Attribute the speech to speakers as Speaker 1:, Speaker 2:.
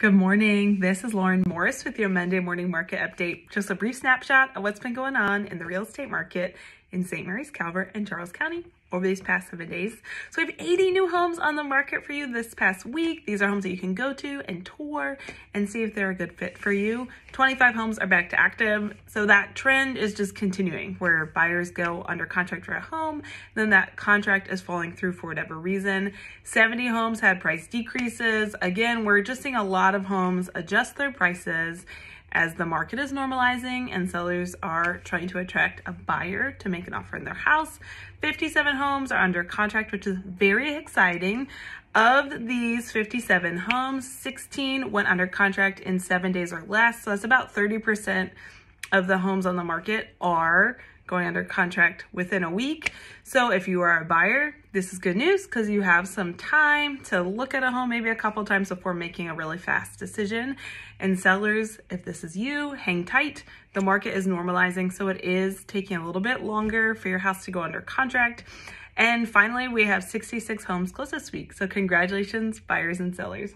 Speaker 1: Good morning. This is Lauren Morris with your Monday morning market update. Just a brief snapshot of what's been going on in the real estate market in St. Mary's, Calvert, and Charles County over these past seven days. So we have 80 new homes on the market for you this past week. These are homes that you can go to and tour and see if they're a good fit for you. 25 homes are back to active. So that trend is just continuing where buyers go under contract for a home, then that contract is falling through for whatever reason. 70 homes had price decreases. Again, we're just seeing a lot of homes adjust their prices as the market is normalizing and sellers are trying to attract a buyer to make an offer in their house. 57 homes are under contract, which is very exciting. Of these 57 homes, 16 went under contract in seven days or less. So that's about 30% of the homes on the market are going under contract within a week. So if you are a buyer, this is good news because you have some time to look at a home maybe a couple times before making a really fast decision. And sellers, if this is you, hang tight. The market is normalizing, so it is taking a little bit longer for your house to go under contract. And finally, we have 66 homes closed this week. So congratulations, buyers and sellers.